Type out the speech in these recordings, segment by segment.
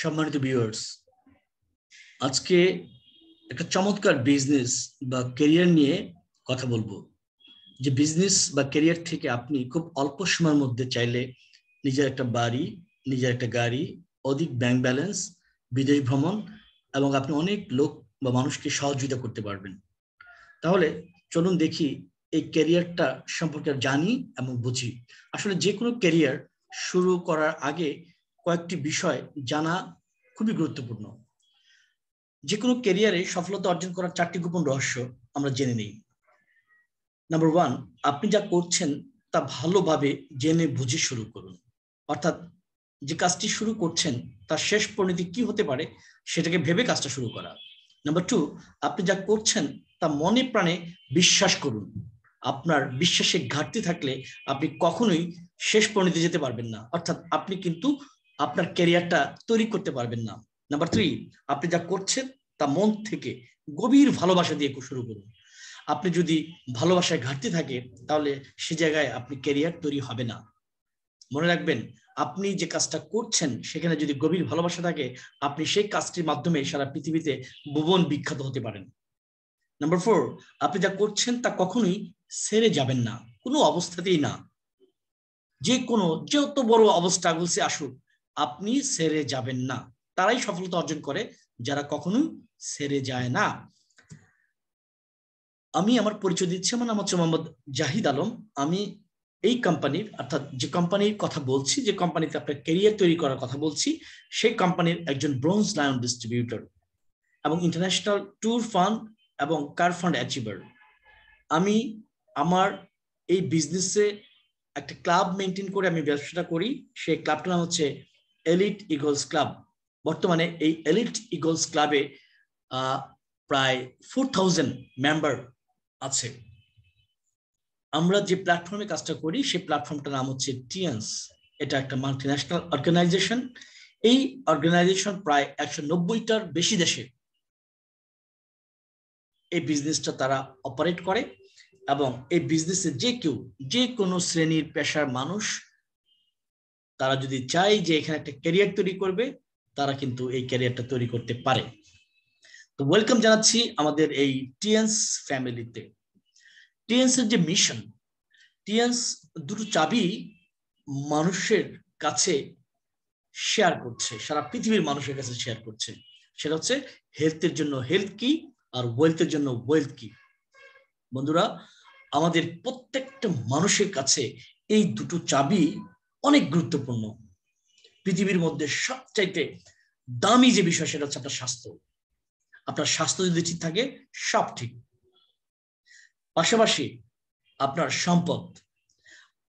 সম্মানিত ভিউয়ার্স আজকে একটা চমৎকার বিজনেস বা কেরিয়ার নিয়ে কথা বলব। যে বিজনেস বা কেরিয়ার থেকে আপনি খুব অল্প সময়ের মধ্যে চাইলে নিজের একটা বাড়ি, নিজের একটা গাড়ি, অধিক ব্যাংক ব্যালেন্স বিদেশ ভ্রমণ এবং আপনি অনেক লোক বা মানুষকে সহযোগিতা করতে পারবেন। তাহলে চলুন দেখি এই ক্যারিয়ারটা সম্পর্কে জানি এবং বুঝি। আসলে যে কোনো ক্যারিয়ার শুরু করার আগে কয়েকটি বিষয় জানা খুবই গুরুত্বপূর্ণ। যে কোনো ক্যারিয়ারে সফলতা অর্জন করার চারটি গোপন রহস্য আমরা জেনে নিই। নাম্বার ওয়ান আপনি যা করছেন তা ভালোভাবে জেনে বুঝে শুরু করুন। অর্থাৎ যে কাজটি শুরু করছেন, তার শেষ পরিণতি কি হতে পারে সেটাকে ভেবে কাজটা শুরু করা। নাম্বার টু আপনি যা করছেন তা মনে প্রাণে বিশ্বাস করুন। আপনার বিশ্বাসে ঘাটতি থাকলে আপনি কখনোই শেষ পরিণতি যেতে পারবেন না। অর্থাৎ আপনি কিন্তু আপনার ক্যারিয়ারটা তৈরি করতে পারবেন না। নাম্বার থ্রি আপনি যা করছেন তা মন থেকে গভীর ভালোবাসা দিয়ে শুরু করুন। আপনি যদি ভালোবাসায় ঘাটতি থাকে, তাহলে সে জায়গায় আপনি ক্যারিয়ার তৈরি হবে না। মনে রাখবেন, আপনি যে কাজটা করছেন, সেখানে যদি গভীর ভালোবাসা থাকে, আপনি সেই কাজটির মাধ্যমে সারা পৃথিবীতে ভুবন বিখ্যাত হতে পারেন। নাম্বার ফোর আপনি যা করছেন তা কখনোই সেরে যাবেন না। কোনো অবস্থাতেই না। যে কোনো যত বড় অবস্থা গুলছে আসুক আপনি সেরে যাবেন না। তারাই সফলতা অর্জন করে, যারা কখনো সেরে যায় না। আমি আমার পরিচয় দিচ্ছি। আমার নাম হচ্ছে মোহাম্মদ জাহিদ আলম। আমি এই কোম্পানির অর্থাৎ যে কোম্পানির কথা বলছি, যে কোম্পানিতে আপনার ক্যারিয়ার তৈরি করার কথা বলছি, সেই কোম্পানির একজন ব্রোঞ্জ লায়ন ডিস্ট্রিবিউটর এবং ইন্টারন্যাশনাল ট্যুর ফান্ড এবং কার ফান্ড অ্যাচিভার আমি আমার এই বিজনেসে একটা ক্লাব মেনটেন করে আমি ব্যবসাটা করি। সেই ক্লাবটার নাম হচ্ছে এলিট ইগলস ক্লাব বর্তমানে এই এলিট ইগলস ক্লাবে প্রায় ফোর থাউজেন্ড মেম্বার আছে। আমরা যে প্ল্যাটফর্মে কাজটা করি, সেই প্ল্যাটফর্মটার নাম হচ্ছে টিএনস এটা একটা মাল্টি ন্যাশনাল অর্গানাইজেশন এই অর্গানাইজেশন প্রায় একশো নব্বইটার বেশি দেশে এই বিজনেসটা তারা অপারেট করে এবং এই বিজনেসে যে কেউ, যে কোনো শ্রেণির পেশার মানুষ তারা যদি চায় যে এখানে একটা ক্যারিয়ার তৈরি করবে, তারা কিন্তু এই ক্যারিয়ারটা তৈরি করতে পারে। তো ওয়েলকাম জানাচ্ছি আমাদের এই টিএনস ফ্যামিলিতে টিএনস এর যে মিশন টিএনস দুটো চাবি মানুষের কাছে শেয়ার করছে, সারা পৃথিবীর মানুষের কাছে শেয়ার করছে। সেটা হচ্ছে হেলথের জন্য হেলথ কি আর ওয়েলথের জন্য ওয়েলথ কি বন্ধুরা, আমাদের প্রত্যেকটা মানুষের কাছে এই দুটো চাবি অনেক গুরুত্বপূর্ণ। পৃথিবীর মধ্যে সবচাইতে দামি যে বিষয় সেটা হচ্ছে আপনার স্বাস্থ্য। আপনার স্বাস্থ্য যদি ঠিক থাকে, সব ঠিক। পাশাপাশি আপনার সম্পদ।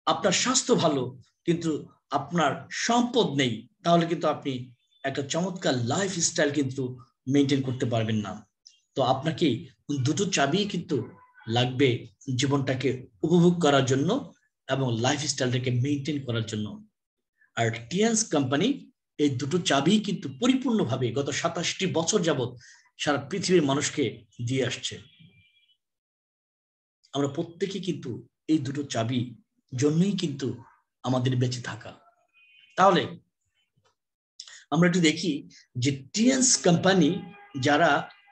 আপনার স্বাস্থ্য ভালো, কিন্তু আপনার সম্পদ নেই, তাহলে কিন্তু আপনি একটা চমৎকার লাইফ স্টাইল কিন্তু মেনটেন করতে পারবেন না। তো আপনাকে দুটো চাবি কিন্তু লাগবে জীবনটাকে উপভোগ করার জন্য। এবং লাইফ স্টাইলটাকে মেনটেন করার জন্য। আর টিএন্স কোম্পানি এই দুটো চাবি কিন্তু পরিপূর্ণভাবে গত সাতাশটি বছর যাবৎ সারা পৃথিবীর মানুষকে দিয়ে আসছে। আমরা প্রত্যেকে কিন্তু এই দুটো চাবি জন্যই কিন্তু আমাদের বেঁচে থাকা। তাহলে আমরা একটু দেখি যে টিএন্স কোম্পানি যারা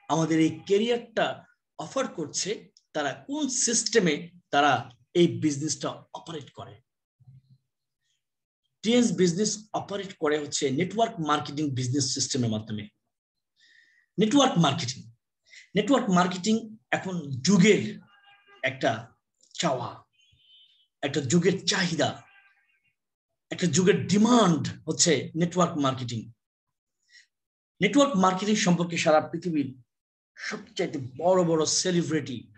আমাদের এই কেরিয়ারটা অফার করছে, তারা কোন সিস্টেমে তারা এই বিজনেসটা অপারেট করে। টিএস বিজনেস অপারেট করে হচ্ছে নেটওয়ার্ক মার্কেটিং বিজনেস সিস্টেমের মাধ্যমে। নেটওয়ার্ক মার্কেটিং নেটওয়ার্ক মার্কেটিং এখন যুগের একটা চাওয়া, একটা যুগের চাহিদা, একটা যুগের ডিমান্ড হচ্ছে নেটওয়ার্ক মার্কেটিং নেটওয়ার্ক মার্কেটিং সম্পর্কে সারা পৃথিবীর সবচাইতে বড় বড় সেলিব্রিটি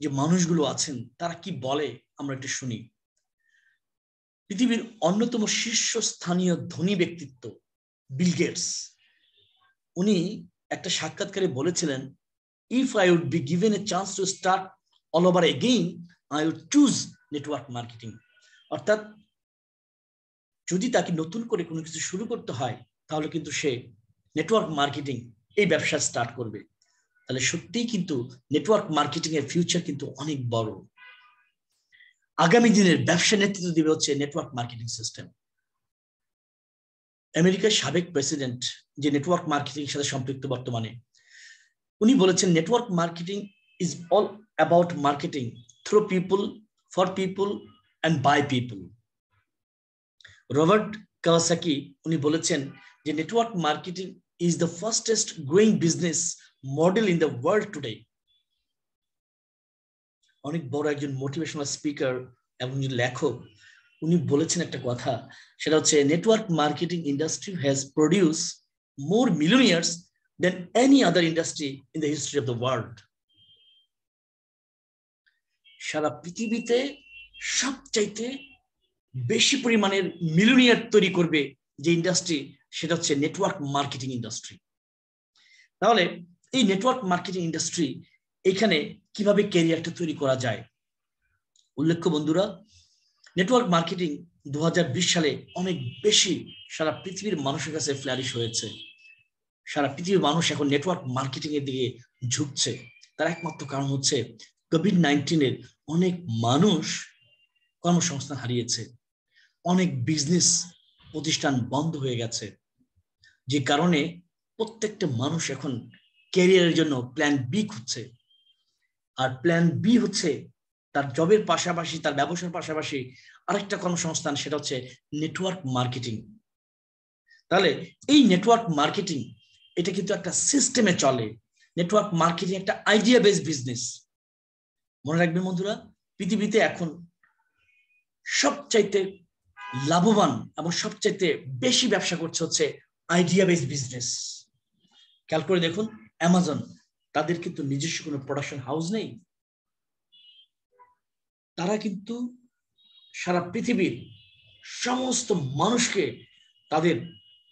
যে মানুষগুলো আছেন, তারা কি বলে? আমরা একটু শুনি। পৃথিবীর অন্যতম শীর্ষস্থানীয় ধনী ব্যক্তিত্ব বিল গেটস। উনি একটা সাক্ষাৎকারে বলেছিলেন if I would be given a chance to start all over again I would choose network marketing অর্থাৎ, যদি তাকে নতুন করে কোনো কিছু শুরু করতে হয়, তাহলে কিন্তু সে নেটওয়ার্ক মার্কেটিং এই ব্যবসা স্টার্ট করবে। তাহলে সত্যিই কিন্তু নেটওয়ার্ক মার্কেটিং এর ফিউচার কিন্তু অনেক বড়। আগামী দিনের ব্যবসা নেতৃত্ব দিবে হচ্ছে নেটওয়ার্ক মার্কেটিং সিস্টেম আমেরিকার সাবেক প্রেসিডেন্ট যে নেটওয়ার্ক মার্কেটিং সাথে সম্পৃক্ত বর্তমানে, উনি বলেছেন network marketing is all about marketing through people for people and by people Robert Kawasaki উনি বলেছেন যে network marketing is the fastest growing business model in the world today অনেক বড় একজন মোটিভেশনাল স্পিকার এবং লেখক, উনি বলেছেন একটা কথা, সেটা হচ্ছে network marketing industry has produce more millionaires than any other industry in the history of the world সারা পৃথিবীতে সবচাইতে বেশি পরিমাণের মিলিয়নিয়ার তৈরি করবে যে ইন্ডাস্ট্রি সেটা হচ্ছে নেটওয়ার্ক মার্কেটিং ইন্ডাস্ট্রি তাহলে এই নেটওয়ার্ক মার্কেটিং ইন্ডাস্ট্রি এখানে কীভাবে ক্যারিয়ারটা তৈরি করা যায়? উল্লেখ্য বন্ধুরা নেটওয়ার্ক মার্কেটিং দুই হাজার বিশ সালে অনেক বেশি সারা পৃথিবীর মানুষের কাছে ফ্ল্যারিশ হয়েছে। সারা পৃথিবীর মানুষ এখন নেটওয়ার্ক মার্কেটিং এর দিকে ঝুঁকছে। তার একমাত্র কারণ হচ্ছে কোভিড নাইন্টিনের অনেক মানুষ কর্মসংস্থান হারিয়েছে। অনেক বিজনেস প্রতিষ্ঠান বন্ধ হয়ে গেছে। যে কারণে প্রত্যেকটা মানুষ এখন ক্যারিয়ারের জন্য প্ল্যান বি খুঁজছে। আর প্ল্যান বি হচ্ছে তার জবের পাশাপাশি, তার ব্যবসার পাশাপাশি আরেকটা কর্মসংস্থান, সেটা হচ্ছে নেটওয়ার্ক মার্কেটিং তাহলে এই নেটওয়ার্ক মার্কেটিং এটা কিন্তু একটা সিস্টেমে চলে। নেটওয়ার্ক মার্কেটিং একটা আইডিয়া বেসড বিজনেস মনে রাখবেন বন্ধুরা, পৃথিবীতে এখন সবচাইতে লাভবান এবং সবচাইতে বেশি ব্যবসা করছে হচ্ছে আইডিয়া বেসড বিজনেস খেয়াল করে দেখুন অ্যামাজন তাদের কিন্তু নিজস্ব কোনো প্রোডাকশন হাউস নেই। তারা কিন্তু সারা পৃথিবীর সমস্ত মানুষকে তাদের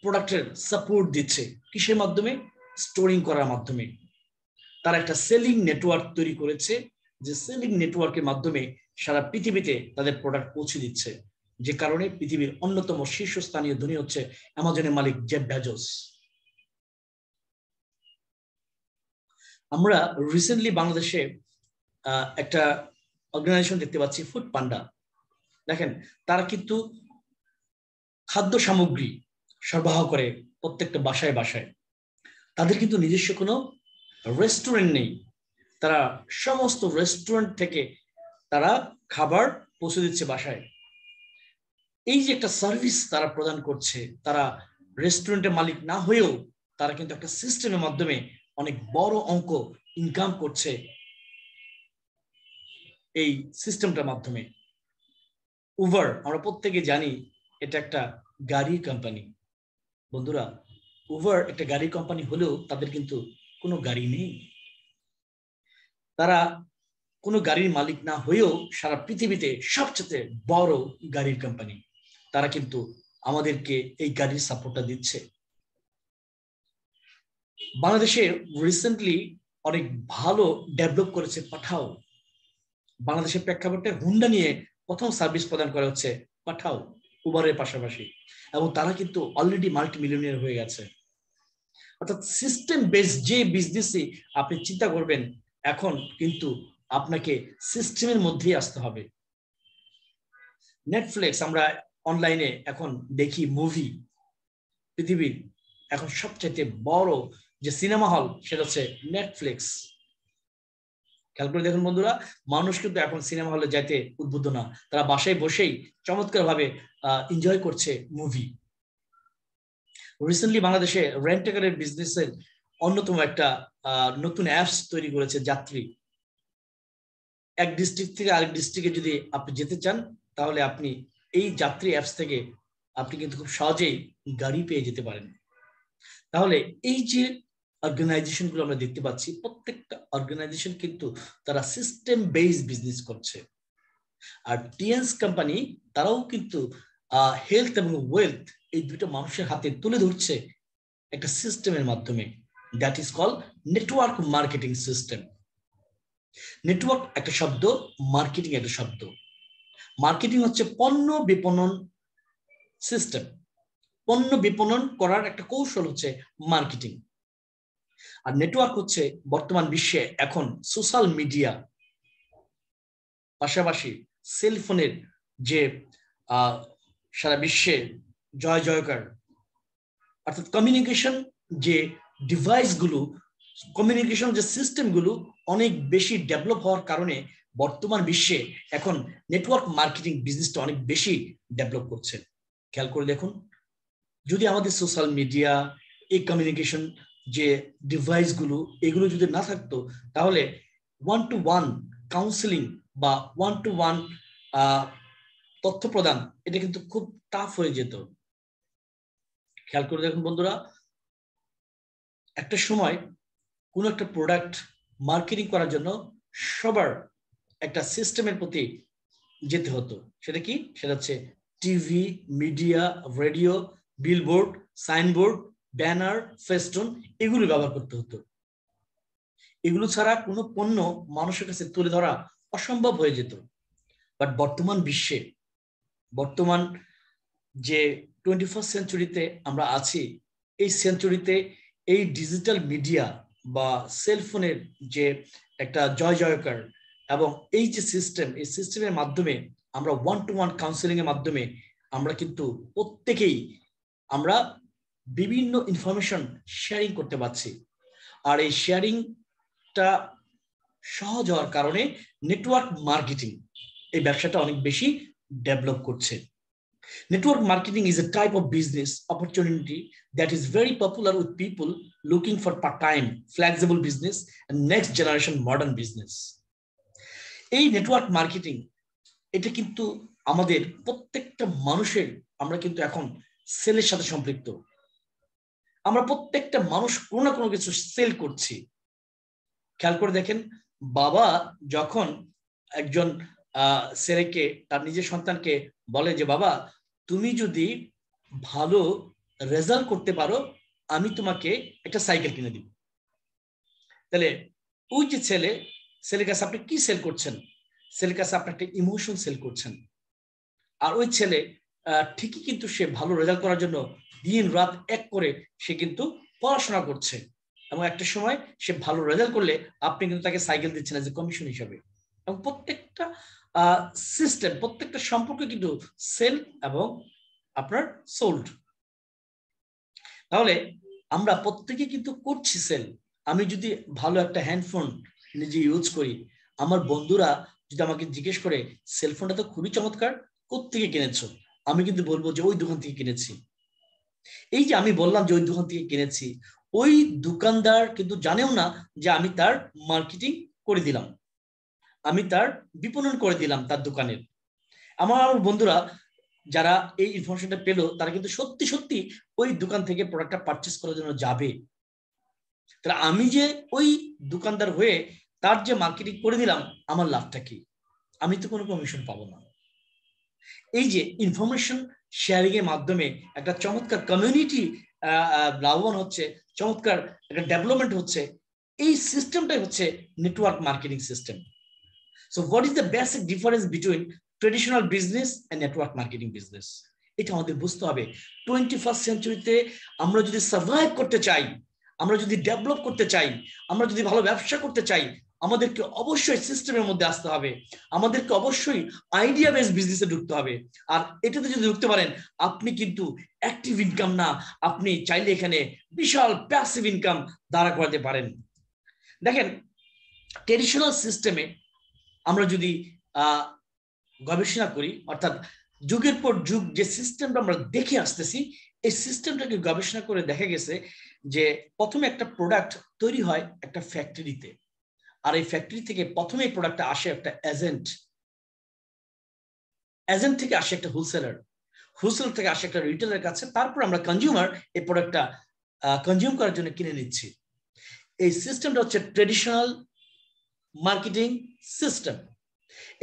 প্রোডাক্টের সাপোর্ট দিচ্ছে। কিসের মাধ্যমে? স্টোরিং করার মাধ্যমে। তারা একটা সেলিং নেটওয়ার্ক তৈরি করেছে, যে সেলিং নেটওয়ার্কের মাধ্যমে সারা পৃথিবীতে তাদের প্রোডাক্ট পৌঁছে দিচ্ছে। যে কারণে পৃথিবীর অন্যতম শীর্ষস্থানীয় ধনী হচ্ছে অ্যামাজনের মালিক জেব ব্যাজোস আমরা রিসেন্টলি বাংলাদেশে একটা অর্গানাইজেশন দেখতে পাচ্ছি ফুড পান্ডা দেখেন, তারা কিন্তু খাদ্য সামগ্রী সরবরাহ করে প্রত্যেকটা বাসায় বাসায়। তাদের কিন্তু নিজস্ব কোনো রেস্টুরেন্ট নেই। তারা সমস্ত রেস্টুরেন্ট থেকে তারা খাবার পৌঁছে দিচ্ছে বাসায়। এই যে একটা সার্ভিস তারা প্রদান করছে, তারা রেস্টুরেন্টের মালিক না হয়েও তারা কিন্তু একটা সিস্টেমের মাধ্যমে অনেক বড় অঙ্ক ইনকাম করছে এই সিস্টেমটার মাধ্যমে। উবার আমরা প্রত্যেকে জানি এটা একটা গাড়ি কোম্পানি বন্ধুরা উবার একটা গাড়ি কোম্পানি হলেও তাদের কিন্তু কোনো গাড়ি নেই। তারা কোনো গাড়ির মালিক না হয়েও সারা পৃথিবীতে সবচেয়ে বড় গাড়ির কোম্পানি তারা কিন্তু আমাদেরকে এই গাড়ির সাপোর্টটা দিচ্ছে। বাংলাদেশে রিসেন্টলি অনেক ভালো ডেভেলপ করেছে পাঠাও। বাংলাদেশের প্রেক্ষাপটে হুন্ডা নিয়ে প্রথম সার্ভিস প্রদান করা হচ্ছে পাঠাও উবারের পাশাপাশি। এবং তারা কিন্তু অলরেডি মাল্টি মিলিয়নিয়ার হয়ে গেছে। অর্থাৎ সিস্টেম বেস যে বিজনেসই আপনি চিন্তা করবেন, এখন কিন্তু আপনাকে সিস্টেমের মধ্যেই আসতে হবে। নেটফ্লিক্স আমরা অনলাইনে এখন দেখি মুভি পৃথিবীর এখন সবচেয়ে বড় যে সিনেমা হল, সেটা হচ্ছে নেটফ্লিক্স খেয়াল করে দেখুন বন্ধুরা, মানুষ কিন্তু এখন সিনেমা হলে যাইতে উদ্বুদ্ধ না। তারা বাসায় বসেই চমৎকার ভাবে এনজয় করছে মুভি রিসেন্টলি বাংলাদেশে রেন্টেকারের বিজনেসের অন্যতম একটা নতুন অ্যাপস তৈরি করেছে যাত্রী। এক ডিস্ট্রিক্ট থেকে আরেক ডিস্ট্রিক্টে যদি আপনি যেতে চান, তাহলে আপনি এই যাত্রী অ্যাপস থেকে আপনি কিন্তু খুব সহজেই গাড়ি পেয়ে যেতে পারেন। তাহলে এই যে অর্গানাইজেশনগুলো আমরা দেখতে পাচ্ছি, প্রত্যেকটা অর্গানাইজেশন কিন্তু তারা সিস্টেম বেসড বিজনেস করছে। আর টিএনস কোম্পানি তারাও কিন্তু হেলথ এবং ওয়েলথ এই দুটো মানুষের হাতে তুলে ধরছে একটা সিস্টেমের মাধ্যমে। That is call network marketing system network একটা শব্দ মার্কেটিং একটা শব্দ। মার্কেটিং হচ্ছে পণ্য বিপণন সিস্টেম পণ্য বিপণন করার একটা কৌশল হচ্ছে মার্কেটিং আর নেটওয়ার্ক হচ্ছে বর্তমান বিশ্বে এখন সোশ্যাল মিডিয়া পাশাপাশি সেলফোনের যে সারা বিশ্বে জয় জয়কার, অর্থাৎ কমিউনিকেশন যে ডিভাইসগুলো কমিউনিকেশন যে সিস্টেমগুলো অনেক বেশি ডেভেলপ হওয়ার কারণে বর্তমান বিশ্বে এখন নেটওয়ার্ক মার্কেটিং বিজনেসটা অনেক বেশি ডেভেলপ করছে। খেয়াল করে দেখুন, যদি আমাদের সোশ্যাল মিডিয়া এই কমিউনিকেশন যে ডিভাইসগুলো এগুলো যদি না থাকতো, তাহলে ওয়ান টু ওয়ান কাউন্সিলিং বা ওয়ান টু ওয়ান তথ্য প্রদান, এটা কিন্তু খুব টাফ হয়ে যেত। খেয়াল করে দেখুন বন্ধুরা, একটা সময় কোন একটা প্রোডাক্ট মার্কেটিং করার জন্য সবার একটা সিস্টেমের প্রতি যেতে হতো। সেটা কি? সেটা হচ্ছে TV media radio billboard signboard banner, festoon, এগুলো ব্যবহার করতে হতো। এগুলো ছাড়া কোনো পণ্য মানুষের কাছে তুলে ধরা অসম্ভব হয়ে যেত। বাট বর্তমান বিশ্বে, বর্তমান যে টোয়েন্টি ফার্স্ট সেঞ্চুরিতে আমরা আছি, এই সেঞ্চুরিতে এই ডিজিটাল মিডিয়া বা সেলফোনের যে একটা জয় জয়কার এবং এই যে সিস্টেম এই সিস্টেমের মাধ্যমে আমরা ওয়ান টু ওয়ান কাউন্সিলিং এর মাধ্যমে আমরা কিন্তু প্রত্যেকেই আমরা বিভিন্ন ইনফরমেশন শেয়ারিং করতে পারছি। আর এই শেয়ারিংটা সহজ হওয়ার কারণে নেটওয়ার্ক মার্কেটিং এই ব্যবসাটা অনেক বেশি ডেভেলপ করছে। Network marketing is a type of business opportunity that is very popular with people looking for part-time, flexible business and next generation modern business. এই নেটওয়ার্ক মার্কেটিং এটা কিন্তু আমাদের প্রত্যেকটা মানুষের আমরা কিন্তু এখন সেলের সাথে সম্পৃক্ত। আমরা প্রত্যেকটা মানুষ কোনো না কোনো কিছু সেল করছি। খেয়াল করে দেখেন, বাবা যখন একজন ছেলেকে, তার নিজের সন্তানকে বলে যে, বাবা, তুমি যদি ভালো রেজাল্ট করতে পারো, আমি তোমাকে একটা সাইকেল কিনে দিব। তাহলে ওই যে ছেলে, ছেলের কাছে আপনি কি সেল করছেন? ছেলের কাছে আপনি একটা ইমোশন সেল করছেন। আর ওই ছেলে ঠিকই কিন্তু সে ভালো রেজাল্ট করার জন্য দিন রাত এক করে সে কিন্তু পড়াশোনা করছে। এবং একটা সময় সে ভালো রেজাল্ট করলে আপনি কিন্তু তাকে সাইকেল দিচ্ছেন এজ এ কমিশন হিসাবে। এবং প্রত্যেকটা সিস্টেম প্রত্যেকটা সম্পর্ক কিন্তু সেল এবং আপনার সোল্ড তাহলে আমরা প্রত্যেকে কিন্তু করছি সেল আমি যদি ভালো একটা হ্যান্ডফোন নিজে ইউজ করি, আমার বন্ধুরা যদি আমাকে জিজ্ঞেস করে সেলফোনটা তো খুবই চমৎকার কোথেকে কিনেছো? আমি কিন্তু বলব যে ওই দোকান থেকে কিনেছি। এই যে আমি বললাম যে ওই দোকান থেকে কিনেছি, ওই দোকানদার কিন্তু জানেও না যে আমি তার মার্কেটিং করে দিলাম। আমি তার বিপণন করে দিলাম তার দোকানের। আমার আমার বন্ধুরা, যারা এই ইনফরমেশনটা পেল, তারা কিন্তু সত্যি সত্যি ওই দোকান থেকে প্রোডাক্টটা পারচেস করার জন্য যাবে। তাহলে আমি যে ওই দোকানদার হয়ে তার যে মার্কেটিং করে দিলাম, আমার লাভটা কি? আমি তো কোনো কমিশন পাবো না। এই যে ইনফরমেশন শেয়ারিং এর মাধ্যমে একটা চমৎকার কমিউনিটি লাভবান হচ্ছে, চমৎকার একটা ডেভেলপমেন্ট হচ্ছে, এই সিস্টেমটাই হচ্ছে network marketing system so what is the basic difference between traditional business and network marketing business এটা আমাদের বুঝতে হবে। টোয়েন্টি ফার্স্ট সেঞ্চুরিতে আমরা যদি সার্ভাইভ করতে চাই, আমরা যদি ডেভেলপ করতে চাই, আমরা যদি ভালো ব্যবসা করতে চাই আমাদেরকে অবশ্যই সিস্টেমের মধ্যে আসতে হবে। আমাদেরকে অবশ্যই আইডিয়া বেস বিজনেসে ঢুকতে হবে। আর এটাতে যদি ঢুকতে পারেন, আপনি কিন্তু অ্যাক্টিভ ইনকাম না, আপনি চাইলে এখানে বিশাল প্যাসিভ ইনকাম দাঁড়া করাতে পারেন। দেখেন ট্রেডিশনাল সিস্টেমে আমরা যদি গবেষণা করি, অর্থাৎ যুগের পর যুগ যে সিস্টেমটা আমরা দেখে আসতেছি, এই সিস্টেমটাকে গবেষণা করে দেখা গেছে যে প্রথমে একটা প্রোডাক্ট তৈরি হয় একটা ফ্যাক্টরিতে আর এই ফ্যাক্টরি থেকে প্রথমে প্রোডাক্টটা আসে একটা এজেন্ট এজেন্ট থেকে আসে একটা হোলসেলার হোলসেল থেকে আসে একটা রিটেলের কাছে। তারপর আমরা কনজিউমার এই প্রোডাক্টটা কনজিউম করার জন্য কিনে নিচ্ছি। এই সিস্টেমটা হচ্ছে ট্রেডিশনাল মার্কেটিং সিস্টেম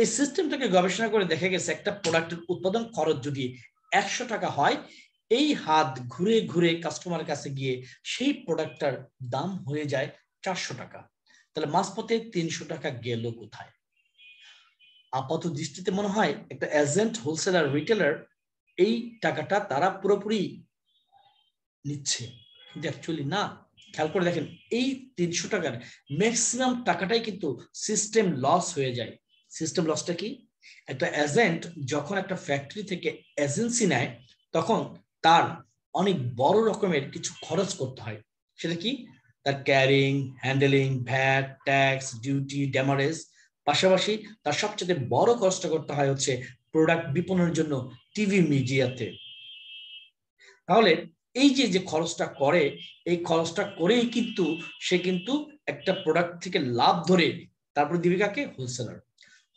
এই সিস্টেমটাকে গবেষণা করে দেখা গেছে একটা প্রোডাক্টের উৎপাদন খরচ যদি একশো টাকা হয়, এই হাত ঘুরে ঘুরে কাস্টমারের কাছে গিয়ে সেই প্রোডাক্টটার দাম হয়ে যায় চারশো টাকা। তাহলে মাঝপথে তিনশো টাকা গেল কোথায়? আপাত দৃষ্টিতে মনে হয় একটা এজেন্ট হোলসেলার রিটেলার এই টাকাটা তারা পুরোপুরি নিচ্ছে। অ্যাকচুয়ালি না। খেয়াল করে দেখেন, এই তিনশো টাকার ম্যাক্সিমাম টাকাটাই কিন্তু সিস্টেম লস হয়ে যায়। সিস্টেম লসটা কি? একটা এজেন্ট যখন একটা ফ্যাক্টরি থেকে এজেন্সি নেয়, তখন তার অনেক বড় রকমের কিছু খরচ করতে হয়। সেটা কি? তার carrying handling VAT tax duty demurrage পাশাপাশি তার সবচেয়ে বড় খরচটা করতে হয় হচ্ছে প্রোডাক্ট বিপণনের জন্য টিভি মিডিয়াতে তাহলে এই যে যে খরচটা করে, এই খরচটা করেই কিন্তু সে কিন্তু একটা প্রোডাক্ট থেকে লাভ ধরে তারপরে দিবে কাকে হোলসেলার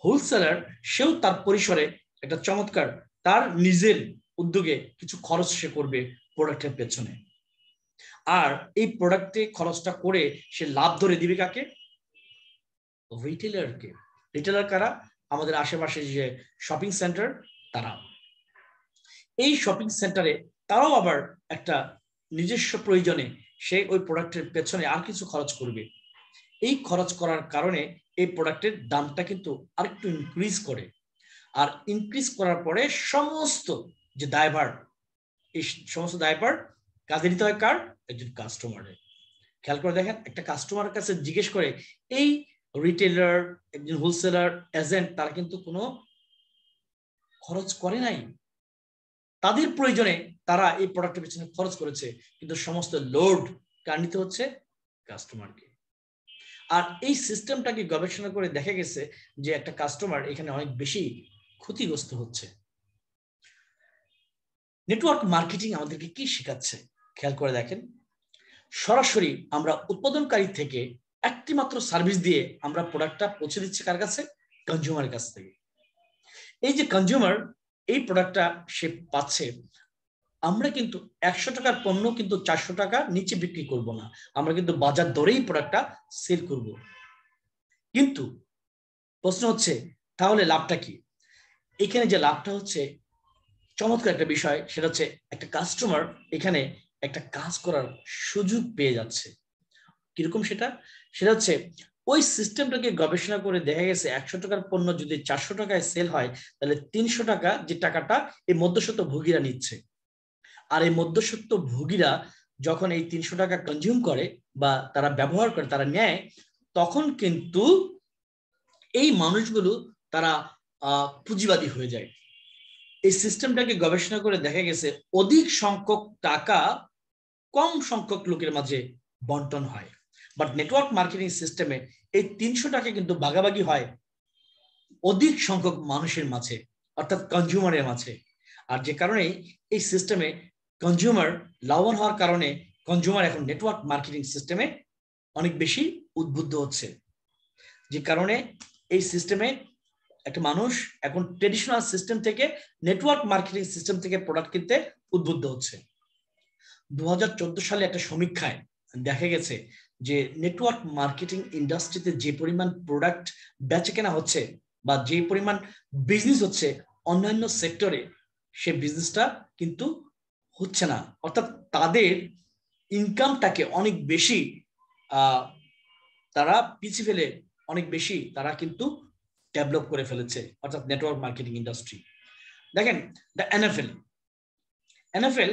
হোলসেলার সেও তার পরিসরে একটা চমৎকার তার নিজের উদ্যোগে কিছু খরচ সে করবে প্রোডাক্টের পেছনে। আর এই প্রোডাক্টে খরচটা করে সে লাভ ধরে দিবে কাকে? রিটেলারকে রিটেলার কারা? আমাদের আশেপাশে যে শপিং সেন্টার তারা। এই শপিং সেন্টারে তারাও আবার একটা নিজস্ব প্রয়োজনে সে ওই প্রোডাক্টের পেছনে আর কিছু খরচ করবে। এই খরচ করার কারণে এই প্রোডাক্টের দামটা কিন্তু আরেকটু ইনক্রিজ করে। আর ইনক্রিজ করার পরে সমস্ত যে দায়ভার, এই সমস্ত দায়ভার কাজে দিতে হয় কার? একজন কাস্টমারের খেয়াল করে দেখেন, একটা কাস্টমারের কাছে জিজ্ঞেস করে, এই রিটেলার একজন হোলসেলার এজেন্ট তারা কিন্তু কোনো খরচ করে নাই? তাদের প্রয়োজনে তারা এই প্রোডাক্টের পেছনে খরচ করেছে, কিন্তু সমস্ত লোড কার নিতে হচ্ছে? কাস্টমারকে আর এই সিস্টেমটাকে গবেষণা করে দেখা গেছে যে একটা কাস্টমার এখানে অনেক বেশি ক্ষতিগ্রস্ত হচ্ছে। নেটওয়ার্ক মার্কেটিং আমাদেরকে কি শেখাচ্ছে? খেয়াল করে দেখেন, সরাসরি আমরা উৎপাদনকারী থেকে একটি মাত্র সার্ভিস দিয়ে আমরা প্রোডাক্টটা পৌঁছে দিচ্ছি কার কাছে? কনজিউমারের কাছ থেকে। এই যে কনজিউমার এই প্রোডাক্টটা সে পাচ্ছে, আমরা কিন্তু একশো টাকার পণ্য কিন্তু চারশো টাকা নিচে বিক্রি করব না। আমরা কিন্তু বাজার দরেই প্রোডাক্টটা সেল করব। কিন্তু প্রশ্ন হচ্ছে, তাহলে লাভটা কি? এখানে যে লাভটা হচ্ছে, চমৎকার একটা বিষয়, সেটা হচ্ছে একটা কাস্টমার এখানে একটা কাজ করার সুযোগ পেয়ে যাচ্ছে। কীরকম সেটা? সেটা হচ্ছে, ওই সিস্টেমটাকে গবেষণা করে দেখা গেছে একশো টাকার পণ্য যদি চারশো টাকায় সেল হয়, তাহলে তিনশো টাকা যে টাকাটা এই মধ্যস্বত্ব ভোগীরা নিচ্ছে। আর এই মধ্যস্বত্ব ভোগীরা যখন এই তিনশো টাকা কনজিউম করে বা তারা ব্যবহার করে, তারা নেয়, তখন কিন্তু এই মানুষগুলো তারা পুঁজিবাদী হয়ে যায়। এই সিস্টেমটাকে গবেষণা করে দেখা গেছে অধিক সংখ্যক টাকা কম সংখ্যক লোকের মাঝে বন্টন হয়। বাট নেটওয়ার্ক মার্কেটিং সিস্টেমে এই তিনশো টাকা কিন্তু ভাগাভাগি হয় অধিক সংখ্যক মানুষের মাঝে, অর্থাৎ কনজিউমারের মাঝে। আর যে কারণে এই সিস্টেমে কনজিউমার লাভবান হওয়ার কারণে কনজিউমার এখন নেটওয়ার্ক মার্কেটিং সিস্টেমে অনেক বেশি উদ্বুদ্ধ হচ্ছে। যে কারণে এই সিস্টেমে একটা মানুষ এখন ট্রেডিশনাল সিস্টেম থেকে নেটওয়ার্ক মার্কেটিং সিস্টেম থেকে প্রোডাক্ট কিনতে উদ্বুদ্ধ হচ্ছে। দু হাজার চোদ্দ সালে একটা সমীক্ষায় দেখা গেছে যে নেটওয়ার্ক মার্কেটিং ইন্ডাস্ট্রিতে যে পরিমাণ প্রোডাক্ট বেচে কেনা হচ্ছে বা যে পরিমাণ বিজনেস হচ্ছে অন্যান্য সেক্টরে সে বিজনেসটা কিন্তু হচ্ছে না। অর্থাৎ তাদের ইনকামটাকে অনেক বেশি তারা পিছিয়ে ফেলে, অনেক বেশি তারা কিন্তু ডেভেলপ করে ফেলেছে, অর্থাৎ নেটওয়ার্ক মার্কেটিং ইন্ডাস্ট্রি দেখেন the NFL NFL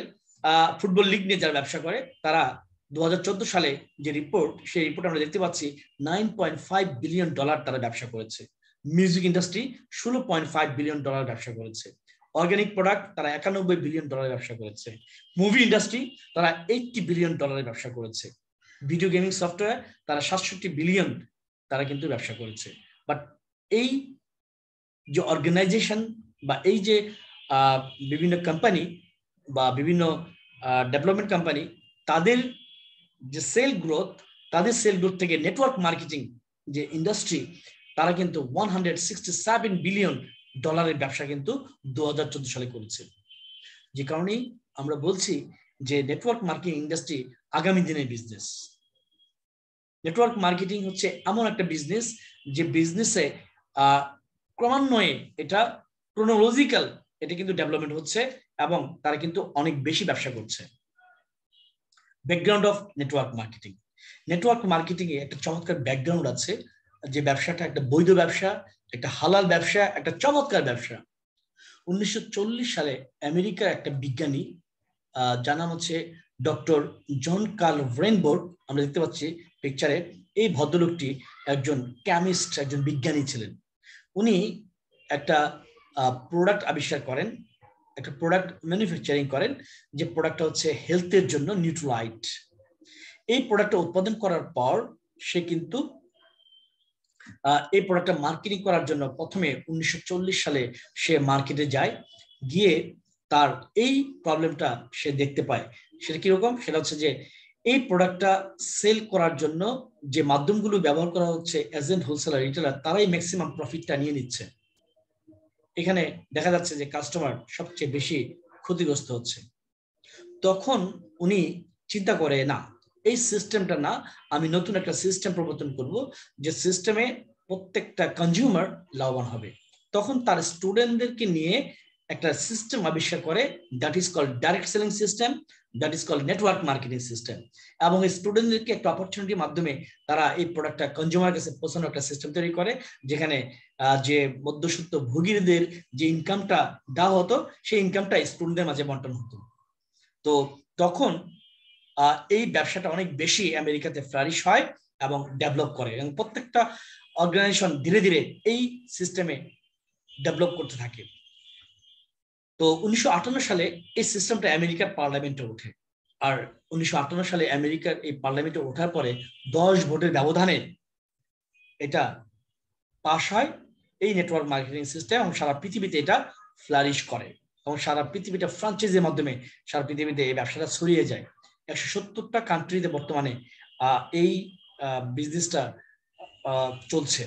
football league নিয়ে যারা ব্যবসা করে, তারা দু হাজার চোদ্দ সালে যে রিপোর্ট সেই রিপোর্ট আমরা দেখতে পাচ্ছি nine point five billion dollar তারা ব্যবসা করেছে। মিউজিক ইন্ডাস্ট্রি ষোলো পয়েন্ট ফাইভ বিলিয়ন ডলার ব্যবসা করেছে। অর্গানিক প্রোডাক্ট তারা একানব্বই বিলিয়ন ডলারের ব্যবসা করেছে। মুভি ইন্ডাস্ট্রি তারা এইটটি বিলিয়ন ডলারের ব্যবসা করেছে। ভিডিও গেমিং সফটওয়্যার তারা সাতষট্টি বিলিয়ন তারা কিন্তু ব্যবসা করেছে। বাট এই যে অর্গানাইজেশন বা এই যে বিভিন্ন কোম্পানি বা বিভিন্ন ডেভেলপমেন্ট কোম্পানি তাদের যে সেল গ্রোথ তাদের সেল গ্রোথ থেকে নেটওয়ার্ক মার্কেটিং যে ইন্ডাস্ট্রি তারা কিন্তু one hundred sixty seven billion ডলারের ব্যবসা কিন্তু দু হাজার চোদ্দ সালে করেছে। যে কারণেই আমরা বলছি যে নেটওয়ার্ক মার্কেটিং ইন্ডাস্ট্রি আগামী দিনের বিজনেস নেটওয়ার্ক মার্কেটিং হচ্ছে এমন একটা বিজনেস যে বিজনেসে ক্রমান্বয়ে এটা ক্রোনোলজিক্যাল এটা কিন্তু ডেভেলপমেন্ট হচ্ছে এবং তারা কিন্তু অনেক বেশি ব্যবসা করছে। Background of network marketing network marketing এ একটা চমৎকার ব্যাকগ্রাউন্ড আছে, যে ব্যবসাটা একটা বৈধ ব্যবসা, একটা হালাল ব্যবসা, একটা চমৎকার ব্যবসা। উনিশশো চল্লিশ সালে আমেরিকার একটা বিজ্ঞানী যার নাম হচ্ছে ডক্টর জন কার্ল ভ্রেনবোর্ড আমরা দেখতে পাচ্ছি পিকচারে এই ভদ্রলোকটি একজন কেমিস্ট একজন বিজ্ঞানী ছিলেন। উনি একটা প্রোডাক্ট আবিষ্কার করেন একটা প্রোডাক্ট ম্যানুফ্যাকচারিং করেন, যে প্রোডাক্টটা হচ্ছে হেলথের জন্য নিউট্রোলাইট এই প্রোডাক্টটা উৎপাদন করার পর সে কিন্তু এই প্রোডাক্টটা মার্কেটিং করার জন্য প্রথমে উনিশশো সালে সে মার্কেটে যায়, গিয়ে তার এই প্রবলেমটা সে দেখতে পায়। সেটা কীরকম? সেটা হচ্ছে যে এই প্রোডাক্টটা সেল করার জন্য যে মাধ্যমগুলো ব্যবহার করা হচ্ছে এজেন্ট হোলসেলার রিটেলার তারাই ম্যাক্সিমাম প্রফিটটা নিয়ে নিচ্ছে। এখানে দেখা যাচ্ছে যে কাস্টমার সবচেয়ে বেশি ক্ষতিগ্রস্ত হচ্ছে। তখন উনি চিন্তা করে, না, এই সিস্টেমটা না, আমি নতুন একটা সিস্টেম প্রবর্তন করব, যে সিস্টেমে প্রত্যেকটা কনজিউমার লাভবান হবে। তখন তার স্টুডেন্টদেরকে নিয়ে একটা সিস্টেম আবিষ্কার করে that is call direct selling system that is call network marketing system এবং এই স্টুডেন্টদেরকে একটা অপরচুনিটির মাধ্যমে তারা এই প্রোডাক্টটা কনজিউমার কাছে পৌঁছানোর একটা সিস্টেম তৈরি করে, যেখানে যে মধ্যসূত্র ভোগীদের যে ইনকামটা দেওয়া হতো, সেই ইনকামটা স্টুডেন্টদের মাঝে বন্টন হতো। তো তখন এই ব্যবসাটা অনেক বেশি আমেরিকাতে ফ্লারিশ হয় এবং ডেভেলপ করে এবং প্রত্যেকটা অর্গানাইজেশন ধীরে ধীরে এই সিস্টেমে ডেভেলপ করতে থাকে। তো উনিশশো আটান্ন সালে এই সিস্টেমটা আমেরিকার পার্লামেন্টে ওঠে। আর উনিশশো আটান্ন সালে আমেরিকার এই পার্লামেন্টে ওঠার পরে দশ ভোটের ব্যবধানে এটা পাশ হয়। এই নেটওয়ার্ক মার্কেটিং সিস্টেম এবং সারা পৃথিবীতে এটা ফ্লারিশ করে এবং সারা পৃথিবীটা ফ্রাঞ্চাইজির মাধ্যমে সারা পৃথিবীতে এই ব্যবসাটা ছড়িয়ে যায়। একশো সত্তরটা কান্ট্রিতে বর্তমানে এই বিজনেসটা চলছে।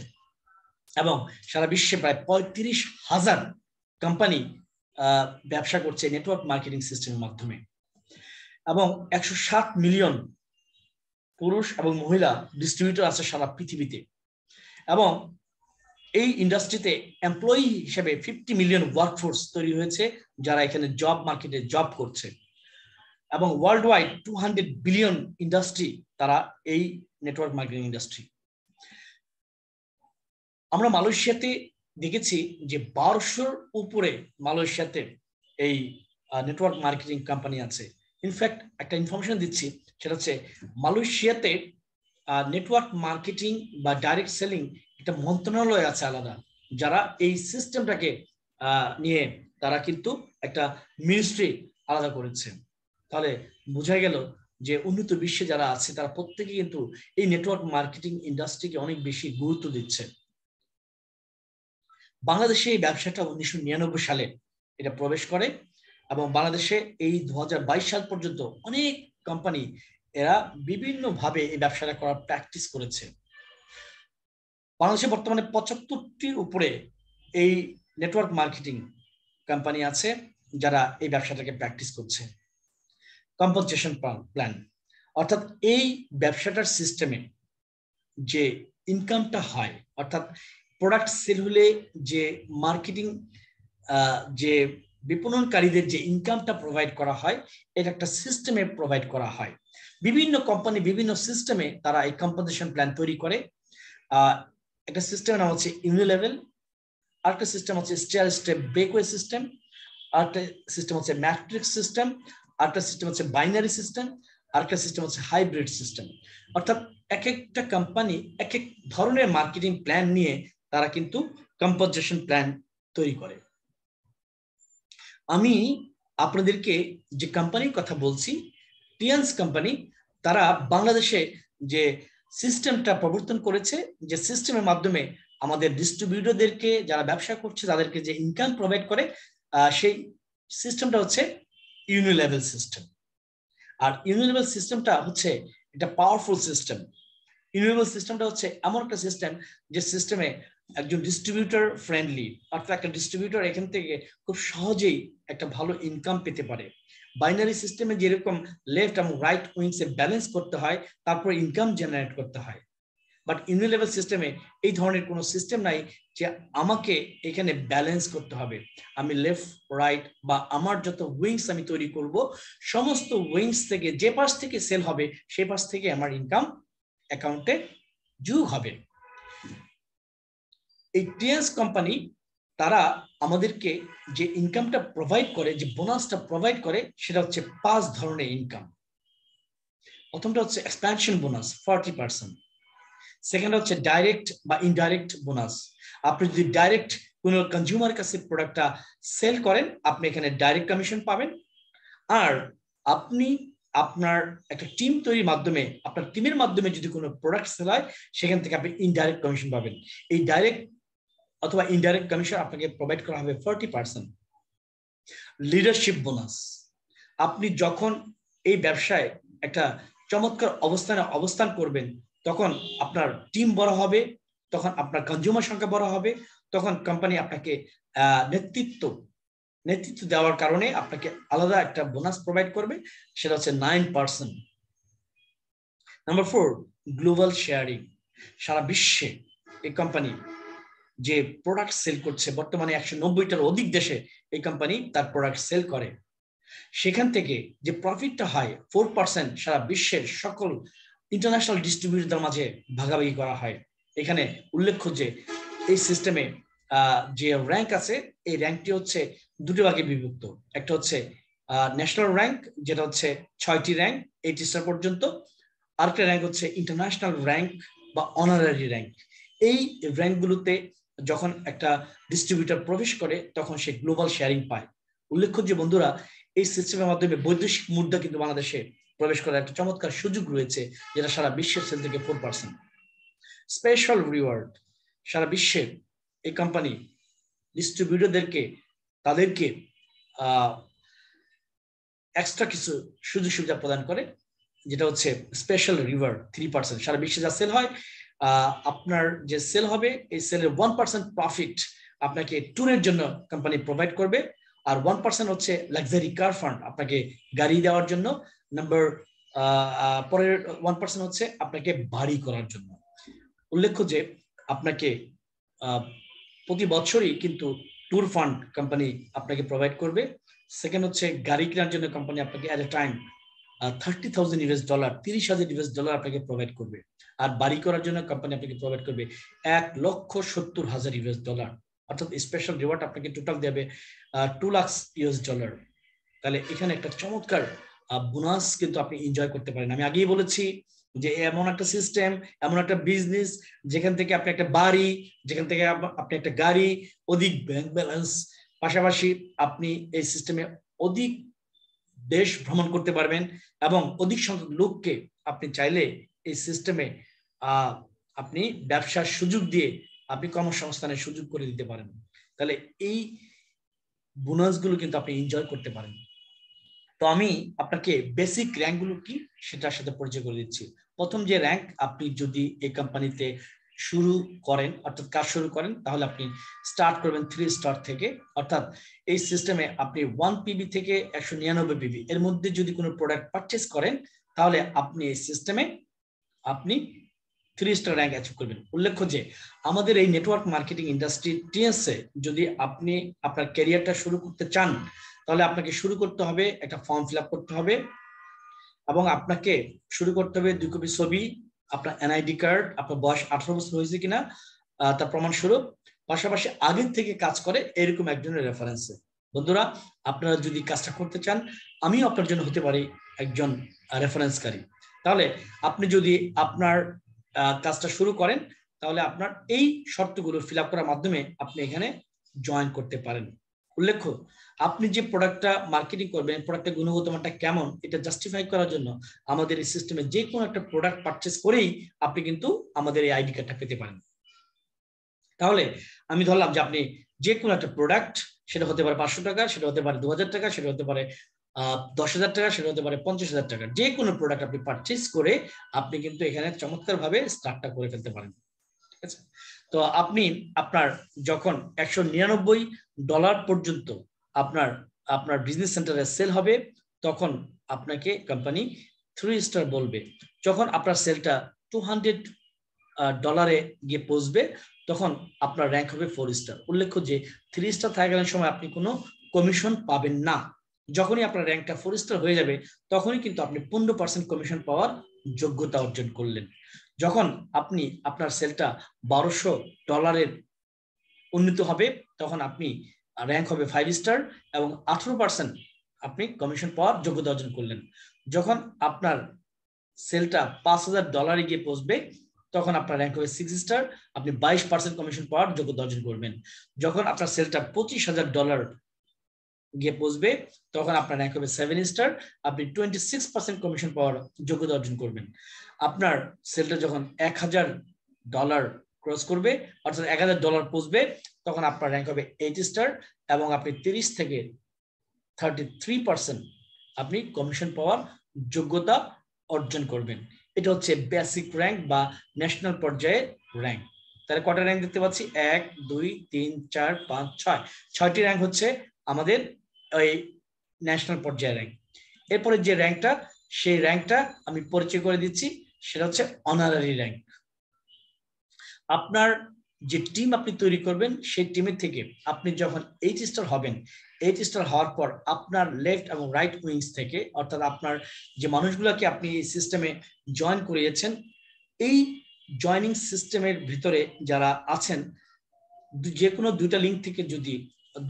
এবং সারা বিশ্বে প্রায় পঁয়ত্রিশ হাজার কোম্পানি ব্যবসা করছে নেটওয়ার্ক মার্কেটিং সিস্টেমের মাধ্যমে। এবং একশো সাত মিলিয়ন পুরুষ এবং মহিলা ডিস্ট্রিবিউটর আছে সারা পৃথিবীতে। এবং এই ইন্ডাস্ট্রিতে এমপ্লয়ি হিসেবে ফিফটি মিলিয়ন ওয়ার্কফোর্স তৈরি হয়েছে, যারা এখানে জব মার্কেটে জব করছে। এবং world wide two hundred billion industry তারা এই নেটওয়ার্ক মার্কেটিং ইন্ডাস্ট্রি আমরা মালয়েশিয়াতে দেখেছি যে বারোশোর উপরে মালয়েশিয়াতে এই নেটওয়ার্ক মার্কেটিং কোম্পানি আছে। ইনফ্যাক্ট একটা ইনফরমেশন দিচ্ছি, সেটা হচ্ছে মালয়েশিয়াতে নেটওয়ার্ক মার্কেটিং বা ডাইরেক্ট সেলিং একটা মন্ত্রণালয় আছে আলাদা, যারা এই সিস্টেমটাকে নিয়ে তারা কিন্তু একটা মিনিস্ট্রি আলাদা করেছে। তাহলে বোঝা গেল যে উন্নত বিশ্বে যারা আছে, তারা প্রত্যেকে কিন্তু এই নেটওয়ার্ক মার্কেটিং ইন্ডাস্ট্রিকে অনেক বেশি গুরুত্ব দিচ্ছে। বাংলাদেশে এই ব্যবসাটা উনিশশো নিরানব্বই সালে এটা প্রবেশ করে এবং বাংলাদেশে এই দুহাজার বাইশ সাল পর্যন্ত অনেক কোম্পানি এরা বিভিন্নভাবে এই ব্যবসাটা করার প্র্যাকটিস করেছে। বাংলাদেশে বর্তমানে পঁচাত্তরটির উপরে এই নেটওয়ার্ক মার্কেটিং কোম্পানি আছে যারা এই ব্যবসাটাকে প্র্যাকটিস করছে। কম্পনসেশন প্ল্যান অর্থাৎ এই ব্যবসাটার সিস্টেমে যে ইনকামটা হয়, অর্থাৎ প্রোডাক্ট সেল হলে যে মার্কেটিং যে বিপণনকারীদের যে ইনকামটা প্রোভাইড করা হয়, এটা একটা সিস্টেমে প্রোভাইড করা হয়। বিভিন্ন কোম্পানি বিভিন্ন সিস্টেমে তারা এই কম্পোজিশন প্ল্যান তৈরি করে। একটা সিস্টেমের নাম হচ্ছে ইউনিলেভেল আরেকটা সিস্টেম হচ্ছে স্টেয়ার স্টেপ বেকওয়ে সিস্টেম আরেকটা সিস্টেম হচ্ছে ম্যাট্রিক্স সিস্টেম আরেকটা সিস্টেম হচ্ছে বাইনারি সিস্টেম আরেকটা সিস্টেম হচ্ছে হাইব্রিড সিস্টেম অর্থাৎ এক একটা কোম্পানি এক এক ধরনের মার্কেটিং প্ল্যান নিয়ে তারা কিন্তু কম্পোজিশন প্ল্যান তৈরি করে। আমি আপনাদেরকে যে কোম্পানির কথা বলছি টিয়ান্স কোম্পানি তারা বাংলাদেশে যে সিস্টেমটা প্রবর্তন করেছে, যে সিস্টেমের মাধ্যমে আমাদের ডিস্ট্রিবিউটরদেরকে যারা ব্যবসা করছে, তাদেরকে যে ইনকাম প্রোভাইড করে সেই সিস্টেমটা হচ্ছে ইউনিলেভেল সিস্টেম আর ইউনিলেভেল সিস্টেমটা হচ্ছে এটা পাওয়ারফুল সিস্টেম ইউনিলেভেল সিস্টেমটা হচ্ছে এমন একটা সিস্টেম যে সিস্টেমে একজন ডিস্ট্রিবিউটার ফ্রেন্ডলি অর্থাৎ একটা ডিস্ট্রিবিউটার এখান থেকে খুব সহজেই একটা ভালো ইনকাম পেতে পারে। বাইনারি সিস্টেমে যেরকম লেফট এবং রাইট উইংস এ ব্যালেন্স করতে হয়, তারপর ইনকাম জেনারেট করতে হয়। বাট ইউনিলেভেল সিস্টেমে এই ধরনের কোনো সিস্টেম নাই যে আমাকে এখানে ব্যালেন্স করতে হবে। আমি লেফট রাইট বা আমার যত উইংস আমি তৈরি করব, সমস্ত উইংস থেকে যে পাশ থেকে সেল হবে, সে পাশ থেকে আমার ইনকাম অ্যাকাউন্টে যোগ হবে। এই টিএস কোম্পানি তারা আমাদেরকে যে ইনকামটা প্রোভাইড করে, যে বোনাসটা প্রোভাইড করে, সেটা হচ্ছে পাঁচ ধরনের ইনকাম প্রথমটা হচ্ছে expansion bonus forty percent second হচ্ছে ডাইরেক্ট বা ইনডাইরেক্ট বোনাস আপনি যদি ডাইরেক্ট কোনো কনজিউমার কাছে প্রোডাক্টটা সেল করেন, আপনি এখানে ডাইরেক্ট কমিশন পাবেন। আর আপনি আপনার একটা টিম তৈরির মাধ্যমে, আপনার টিমের মাধ্যমে যদি কোনো প্রোডাক্ট সেল হয়, সেখান থেকে আপনি ইনডাইরেক্ট কমিশন পাবেন। এই ডাইরেক্ট অথবা ইনডাইরেক্ট কমিশন আপনাকে প্রোভাইড করা হবে ফোরটি পার্সেন্ট লিডারশিপ বোনাস আপনি যখন এই ব্যবসায় একটা চমৎকার অবস্থানে অবস্থান করবেন, তখন আপনার টিম বড় হবে, তখন আপনার কনজিউমার সংখ্যা বড় হবে, তখন কোম্পানি আপনাকে নেতৃত্ব নেতৃত্ব দেওয়ার কারণে আপনাকে আলাদা একটা বোনাস প্রোভাইড করবে, সেটা হচ্ছে nine percent number four global sharing সারা বিশ্বে এই কোম্পানি যে প্রোডাক্ট সেল করছে, বর্তমানে একশো নব্বইটার অধিক দেশে এই কোম্পানি তার প্রোডাক্ট সেল করে। সেখান থেকে যে প্রফিটটা হয় ফোর পার্সেন্ট সারা বিশ্বের সকল ইন্টারন্যাশনাল ডিস্ট্রিবিউটরদের মাঝে ভাগাভাগি করা হয়। এখানে উল্লেখ্য যে এই সিস্টেমে যে র্যাঙ্ক আছে, এই র্যাঙ্কটি হচ্ছে দুটো ভাগে বিভক্ত। একটা হচ্ছে ন্যাশনাল র্যাঙ্ক যেটা হচ্ছে ছয়টি র্যাঙ্ক এইটি স্টার পর্যন্ত। আরেকটা র্যাঙ্ক হচ্ছে ইন্টারন্যাশনাল র্যাঙ্ক বা অনারারি র্যাঙ্ক এই র্যাঙ্কগুলোতে যখন একটা ডিস্ট্রিবিউটার প্রবেশ করে, তখন সে গ্লোবাল শেয়ারিং পায়। উল্লেখ্য যে বন্ধুরা, এই সিস্টেমের মাধ্যমে বৈদেশিক মুদ্রা কিন্তু বাংলাদেশে প্রবেশ করার একটা চমৎকার সুযোগ রয়েছে, যেটা সারা বিশ্বের সেল থেকে ফোর পার্সেন্ট স্পেশাল রিওয়ার্ড সারা বিশ্বে এই কোম্পানি ডিস্ট্রিবিউটরদেরকে তাদেরকে এক্সট্রা কিছু সুযোগ সুবিধা প্রদান করে, যেটা হচ্ছে স্পেশাল রিওয়ার্ড থ্রি পার্সেন্ট সারা বিশ্বে যা সেল হয় আপনার যে সেল হবে, এই সেলের ওয়ান পার্সেন্ট প্রফিট আপনাকে ট্যুরের জন্য কোম্পানি প্রোভাইড করবে। আর ওয়ান পার্সেন্ট হচ্ছে লাক্সারি কার ফান্ড আপনাকে গাড়ি দেওয়ার জন্য। নাম্বার পরের ওয়ান পার্সেন্ট হচ্ছে আপনাকে বাড়ি করার জন্য। উল্লেখ্য যে আপনাকে প্রতি বছরই কিন্তু ট্যুর ফান্ড কোম্পানি আপনাকে প্রোভাইড করবে। সেকেন্ড হচ্ছে গাড়ি কেনার জন্য কোম্পানি আপনাকে at a time thirty thousand US dollar তিরিশ হাজার ইউএস ডলার আপনাকে প্রোভাইড করবে। আর বাড়ি করার জন্য কোম্পানি আপনাকে প্রোভাইড করবে এক লক্ষ সত্তর হাজার ইউএস ডলার অর্থাৎ স্পেশাল রিওয়ার্ড আপনাকে টোটাল দেবে টু লাক্স ইউএস ডলার তাহলে এখানে একটা চমৎকার বোনাস কিন্তু আপনি এনজয় করতে পারেন। আমি আগেই বলেছি যে এমন একটা সিস্টেম এমন একটা বিজনেস যেখান থেকে আপনি একটা বাড়ি, যেখান থেকে আপনি একটা গাড়ি, অধিক ব্যাংক ব্যালেন্স পাশাপাশি আপনি এই সিস্টেমে অধিক দেশ ভ্রমণ করতে পারবেন এবং অধিক সংখ্যক লোককে আপনি চাইলে এই সিস্টেমে আপনি ব্যবসার সুযোগ দিয়ে আপনি কর্মসংস্থানের সুযোগ করে দিতে পারেন। তাহলে এই বোনাসগুলো কিন্তু আপনি এনজয় করতে পারেন। তো আমি আপনাকে বেসিক র্যাঙ্কগুলো কি সেটার সাথে পরিচয় করে দিচ্ছি। প্রথম যে র্যাঙ্ক আপনি যদি এই কোম্পানিতে শুরু করেন, অর্থাৎ কাজ শুরু করেন, তাহলে আপনি স্টার্ট করবেন থ্রি স্টার থেকে। অর্থাৎ এই সিস্টেমে আপনি ওয়ান পিবি থেকে একশো নিরানব্বই পিবি এর মধ্যে যদি কোনো প্রোডাক্ট পারচেস করেন, তাহলে আপনি এই সিস্টেমে আপনি থ্রি স্টার র্যাঙ্ক অ্যাচিভ করবেন। উল্লেখ্য যে, আমাদের এই নেটওয়ার্ক মার্কেটিং ইন্ডাস্ট্রি টিএসএ যদি আপনি আপনার ক্যারিয়ারটা শুরু করতে চান, তাহলে আপনাকে শুরু করতে হবে একটা ফর্ম ফিল করতে হবে এবং আপনাকে শুরু করতে হবে দুই কপি ছবি আপনার এনআইডি কার্ড আপনার বয়স আঠারো বছর হয়েছে কিনা তার প্রমাণস্বরূপ, পাশাপাশি আগের থেকে কাজ করে এরকম একজনের রেফারেন্সে বন্ধুরা, আপনারা যদি কাজটা করতে চান, আমিও আপনার জন্য হতে পারি একজন রেফারেন্সকারী তাহলে আপনি যদি আপনার কাজটা শুরু করেন, তাহলে আপনার এই শর্তগুলো ফিল আপ করার মাধ্যমে আপনি এখানে জয়েন করতে পারেন। উল্লেখ্য, আপনি যে প্রোডাক্টটা মার্কেটিং করবেন প্রোডাক্টের গুণগত মানটা কেমন, এটা জাস্টিফাই করার জন্য আমাদের এই সিস্টেমে যে কোনো একটা প্রোডাক্ট পারচেস করেই আপনি কিন্তু আমাদের এই আইডি কার্ডটা পেতে পারেন। তাহলে আমি ধরলাম যে আপনি যে কোনো একটা প্রোডাক্ট সেটা হতে পারে পাঁচশো টাকা, সেটা হতে পারে দু হাজার টাকা, সেটা হতে পারে দশ হাজার টাকা, সেটা হতে পারে পঞ্চাশ হাজার টাকা। যে কোনো প্রোডাক্ট আপনি পারচেস করে আপনি কিন্তু এখানে চমৎকার ভাবে স্টার্টটা করে ফেলতে পারেন। আছে? তো আপনি আপনার যখন একশো নিরানব্বই ডলার পর্যন্ত আপনার আপনার বিজনেস সেন্টারে সেল হবে, তখন আপনাকে কোম্পানি থ্রি স্টার বলবে। যখন আপনার সেলটা টু হান্ড্রেড ডলারে গিয়ে পৌঁছবে, তখন আপনার র্যাঙ্ক হবে ফোর স্টার উল্লেখ্য যে থ্রি স্টার থাকাকালীন সময় আপনি কোনো কমিশন পাবেন না। যখনই আপনার র্যাঙ্কটা ফোর স্টার হয়ে যাবে, তখনই কিন্তু আপনি পনেরো পার্সেন্ট কমিশন পাওয়ার যোগ্যতা অর্জন করলেন। যখন আপনি আপনার সেলটা বারোশো ডলারের উন্নীত হবে, তখন আপনি র্যাঙ্ক হবে ফাইভ স্টার এবং আঠারো পার্সেন্ট আপনি কমিশন পাওয়ার যোগ্যতা অর্জন করলেন। যখন আপনার সেলটা পাঁচ হাজার ডলারে গিয়ে পৌঁছবে, তখন আপনার র্যাঙ্ক হবে সিক্স স্টার আপনি বাইশ পার্সেন্ট কমিশন পাওয়ার যোগ্যতা অর্জন করবেন। যখন আপনার সেলটা পঁচিশ হাজার ডলার গিয়ে পৌঁছবে তখন আপনার র্যাঙ্ক হবে সেভেন স্টার আপনি টোয়েন্টি সিক্স পার্সেন্ট কমিশন পাওয়ার যোগ্যতা অর্জন করবেন। আপনার সেলটা যখন এক হাজার ডলার ক্রস করবে, অর্থাৎ এক হাজার ডলার পৌঁছবে তখন আপনার র্যাঙ্ক হবে এইট স্টার এবং আপনি তিরিশ থেকে থার্টি থ্রি পার্সেন্ট আপনি কমিশন পাওয়ার যোগ্যতা অর্জন করবেন। এটা হচ্ছে বেসিক র্যাঙ্ক বা ন্যাশনাল পর্যায়ে র্যাঙ্ক তাহলে কটা র্যাঙ্ক দেখতে পাচ্ছি? এক, দুই, তিন, চার, পাঁচ, ছয়। ছয়টি র্যাঙ্ক হচ্ছে আমাদের ওই ন্যাশনাল পর্যায়ে র্যাঙ্ক এরপরে যে র্যাঙ্কটা সেই র্যাঙ্কটা আমি পরিচয় করে দিচ্ছি, সেটা হচ্ছে অনারারি র্যাঙ্ক আপনার যে টিম আপনি তৈরি করবেন, সেই টিমের থেকে আপনি যখন এইচ স্টার হবেন এইচ স্টার হওয়ার পর আপনার লেফট এবং রাইট উইংস থেকে, অর্থাৎ আপনার যে মানুষগুলোকে আপনি এই সিস্টেমে জয়েন করিয়েছেন, এই জয়নিং সিস্টেমের ভিতরে যারা আছেন, যে কোনো দুইটা লিঙ্ক থেকে যদি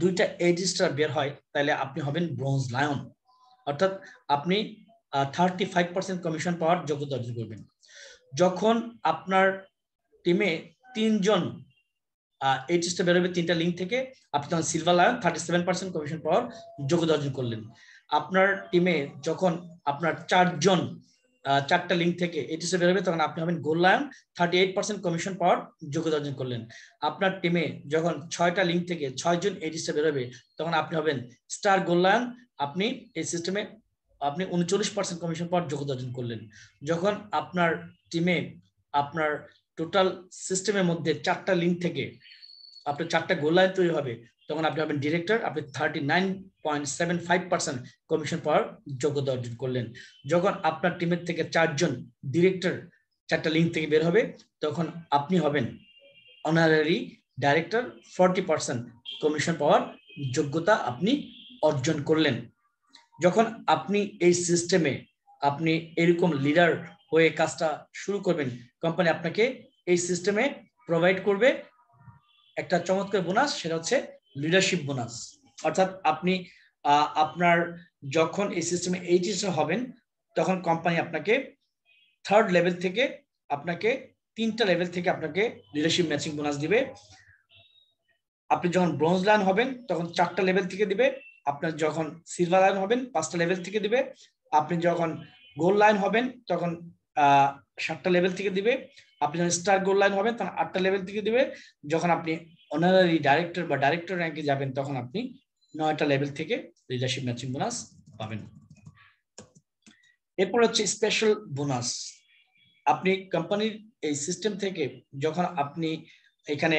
দুইটা এইচ স্টার বের হয় তাহলে আপনি হবেন ব্রোঞ্জ লায়ন অর্থাৎ আপনি থার্টি ফাইভ পার্সেন্ট কমিশন পাওয়ার যোগ্যতা অর্জন করবেন। যখন আপনার টিমে তিনজন এইচ স্টার বেরোবে তিনটা লিঙ্ক থেকে, আপনি তখন silver lion thirty seven percent commission পাওয়ার যোগ্যতা অর্জন করলেন। আপনার টিমে যখন আপনার চারজন চারটা লিঙ্ক থেকে এইচএসএ বেরোবে, তখন আপনি হবেন gold lion thirty eight percent commission পাওয়ার যোগ্যতা অর্জন করলেন। আপনার টিমে যখন ছয়টা লিঙ্ক থেকে ছয়জন এইচএসএ বেরোবে, তখন আপনি হবেন স্টার গোল লায়ন আপনি এই সিস্টেমে আপনি উনচল্লিশ পার্সেন্ট কমিশন পাওয়ার যোগ্যতা অর্জন করলেন। যখন আপনার টিমে আপনার টোটাল সিস্টেমের মধ্যে চারটা লিঙ্ক থেকে আপনার চারটা গোল লাইন তৈরি হবে, তখন আপনি হবেন ডিরেক্টর আপনি thirty nine point seven five percent commission পাওয়ার যোগ্যতা অর্জন করলেন। যখন আপনার টিমের থেকে চারজন ডিরেক্টর চারটা লিঙ্ক থেকে বের হবে, তখন আপনি হবেন honorary director forty percent commission পাওয়ার যোগ্যতা আপনি অর্জন করলেন। যখন আপনি এই সিস্টেমে আপনি এরকম লিডার হয়ে কাজটা শুরু করবেন কোম্পানি আপনাকে এই সিস্টেমে প্রোভাইড করবে। একটা চমৎকার বোনাস সেটা হচ্ছে লিডারশিপ বোনাস অর্থাৎ আপনি আপনার যখন এই সিস্টেমে এইচএস হবেন, তখন কোম্পানি আপনাকে থার্ড লেভেল থেকে আপনাকে তিনটা লেভেল থেকে আপনাকে লিডারশিপ ম্যাচিং বোনাস দিবে। আপনি যখন ব্রোঞ্জ লাইন হবেন, তখন চারটা লেভেল থেকে দিবে। আপনার যখন সিলভার লাইন হবেন, পাঁচটা লেভেল থেকে দিবে। আপনি যখন গোল লাইন হবেন, তখন সাতটা লেভেল থেকে দিবে। আপনি যখন স্টার গোল লাইন হবেন, তখন আটটা লেভেল থেকে দিবে। যখন আপনি অনারারি ডাইরেক্টর বা ডাইরেক্টর র্যাঙ্কে যাবেন, তখন আপনি নয়টা লেভেল থেকে লিডারশিপ ম্যাচিং বোনাস পাবেন। এরপর হচ্ছে স্পেশাল বোনাস আপনি কোম্পানির এই সিস্টেম থেকে যখন আপনি এখানে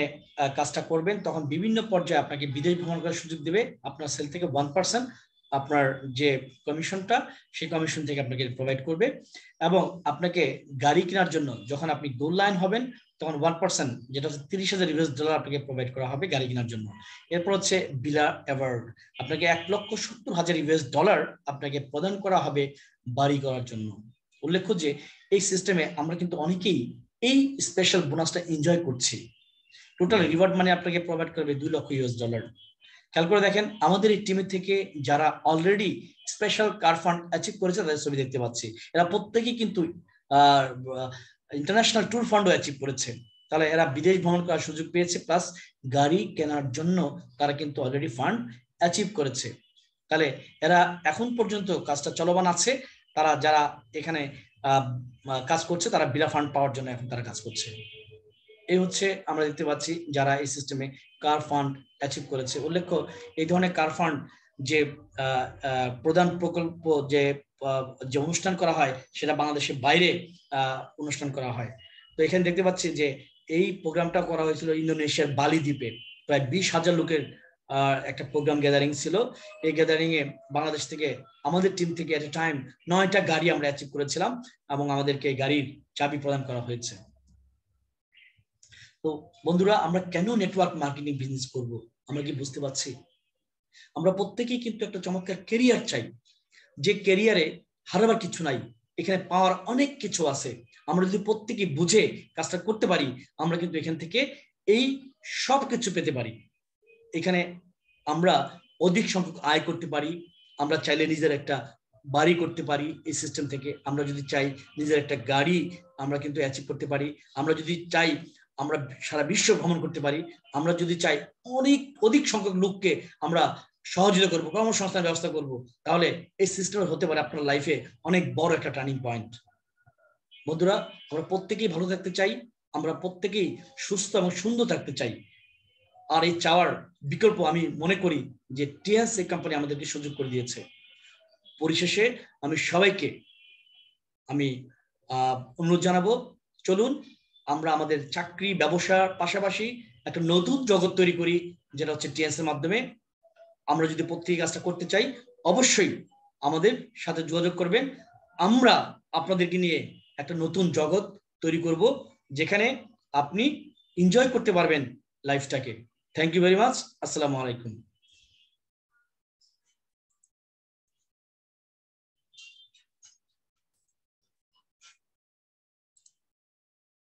কাজটা করবেন, তখন বিভিন্ন পর্যায়ে আপনাকে বিদেশ ভ্রমণ করার সুযোগ দেবে। আপনার সেল থেকে ওয়ান পার্সেন্ট আপনার যে কমিশনটা, সেই কমিশন থেকে আপনাকে প্রোভাইড করবে এবং আপনাকে গাড়ি কেনার জন্য যখন আপনি গোল লাইন হবেন, তখন ওয়ান পার্সেন্ট যেটা হচ্ছে তিরিশ হাজার ইউএস ডলার আপনাকে প্রোভাইড করা হবে গাড়ি কেনার জন্য। এরপর হচ্ছে বিলা অ্যাওয়ার্ড আপনাকে এক লক্ষ সত্তর হাজার ইউএস ডলার আপনাকে প্রদান করা হবে বাড়ি করার জন্য। উল্লেখ্য যে, এই সিস্টেমে আমরা কিন্তু অনেকেই এই স্পেশাল বোনাসটা এনজয় করছি। টোটাল রিওয়ার্ড মানে আপনাকে প্রোভাইড করবে দুই লক্ষ ইউএস ডলার খেয়াল করে দেখেন, আমাদের এই টিমের থেকে যারা already special car fund achieve করেছে, তাদের ছবি দেখতে পাচ্ছি। এরা প্রত্যেকেই কিন্তু ইন্টারন্যাশনাল ট্যুর ফান্ডও অ্যাচিভ করেছে। তাহলে এরা বিদেশ ভ্রমণ করার সুযোগ পেয়েছে প্লাস গাড়ি কেনার জন্য তারা কিন্তু অলরেডি ফান্ড অ্যাচিভ করেছে। তাহলে এরা এখন পর্যন্ত কাজটা চলমান আছে। তারা যারা এখানে কাজ করছে, তারা বিলা ফান্ড পাওয়ার জন্য এখন তারা কাজ করছে। এই হচ্ছে আমরা দেখতে পাচ্ছি যারা এই সিস্টেমে কার ফান্ড অ্যাচিভ করেছে। উল্লেখ্য, এই ধরনের কার ফান্ড যে প্রধান প্রকল্প যে যে অনুষ্ঠান করা হয়, সেটা বাংলাদেশের বাইরে অনুষ্ঠান করা হয়। তো এখানে দেখতে পাচ্ছি যে, এই প্রোগ্রামটা করা হয়েছিল ইন্দোনেশিয়ার বালি দ্বীপে। প্রায় বিশ হাজার লোকের একটা প্রোগ্রাম গ্যাদারিং ছিল। এই গ্যাদারিং এ বাংলাদেশ থেকে, আমাদের টিম থেকে এট এ টাইম নয়টা গাড়ি আমরা অ্যাচিভ করেছিলাম এবং আমাদেরকে গাড়ির চাবি প্রদান করা হয়েছে। তো বন্ধুরা, আমরা কেন নেটওয়ার্ক মার্কেটিং বিজনেস করব? আমরা কি বুঝতে পারছি? আমরা প্রত্যেকেই কিন্তু একটা চমৎকার কেরিয়ার চাই। যে কেরিয়ারে হারাবার কিছু নাই, এখানে পাওয়ার অনেক কিছু আছে। আমরা যদি প্রত্যেকে বুঝে কাজটা করতে পারি, আমরা কিন্তু এখান থেকে এই সব কিছু পেতে পারি। এখানে আমরা অধিক সংখ্যক আয় করতে পারি, আমরা চাইলে নিজের একটা বাড়ি করতে পারি এই সিস্টেম থেকে। আমরা যদি চাই নিজের একটা গাড়ি, আমরা কিন্তু অ্যাচিভ করতে পারি। আমরা যদি চাই আমরা সারা বিশ্ব ভ্রমণ করতে পারি। আমরা যদি চাই অনেক, অধিক সংখ্যক লোককে আমরা সহযোগিতা করব কর্মসংস্থান ব্যবস্থা করব, তাহলে এই সিস্টেম হতে পারে আপনার লাইফে অনেক বড় একটা টার্নিং পয়েন্ট বন্ধুরা, আমরা প্রত্যেকেই ভালো থাকতে চাই, আমরা প্রত্যেকেই সুস্থ এবং সুন্দর থাকতে চাই। আর এই চাওয়ার বিকল্প আমি মনে করি যে টিএনসি কোম্পানি আমাদেরকে সুযোগ করে দিয়েছে। পরিশেষে আমি সবাইকে আমি অনুরোধ জানাব, চলুন আমরা আমাদের চাকরি, ব্যবসার পাশাপাশি একটা নতুন জগৎ তৈরি করি, যেটা হচ্ছে টিএনস এর মাধ্যমে। আমরা যদি প্রত্যেক কাজটা করতে চাই, অবশ্যই আমাদের সাথে যোগাযোগ করবেন। আমরা আপনাদেরকে নিয়ে একটা নতুন জগৎ তৈরি করব, যেখানে আপনি এনজয় করতে পারবেন লাইফটাকে থ্যাংক ইউ ভেরি মাচ আসসালামু আলাইকুম।